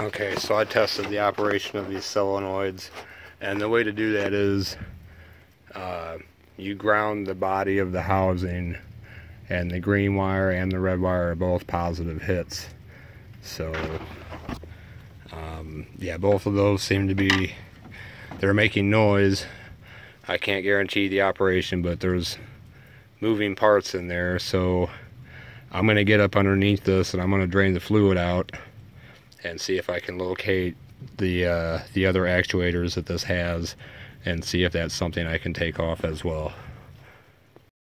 Okay, so I tested the operation of these solenoids, and the way to do that is uh, you ground the body of the housing, and the green wire and the red wire are both positive hits. So, um, yeah, both of those seem to be, they're making noise. I can't guarantee the operation, but there's moving parts in there, so I'm going to get up underneath this and I'm going to drain the fluid out and see if I can locate the uh, the other actuators that this has and see if that's something I can take off as well.